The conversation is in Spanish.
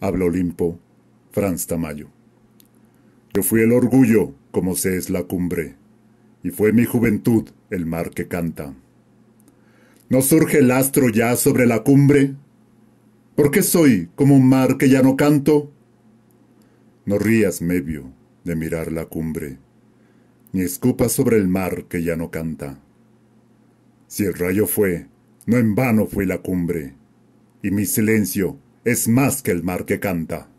Habla Olimpo, Franz Tamayo. Yo fui el orgullo, como se es la cumbre, y fue mi juventud el mar que canta. ¿No surge el astro ya sobre la cumbre? ¿Por qué soy como un mar que ya no canto? No rías, Mebio, de mirar la cumbre, ni escupas sobre el mar que ya no canta. Si el rayo fue, no en vano fue la cumbre, y mi silencio es más que el mar que canta.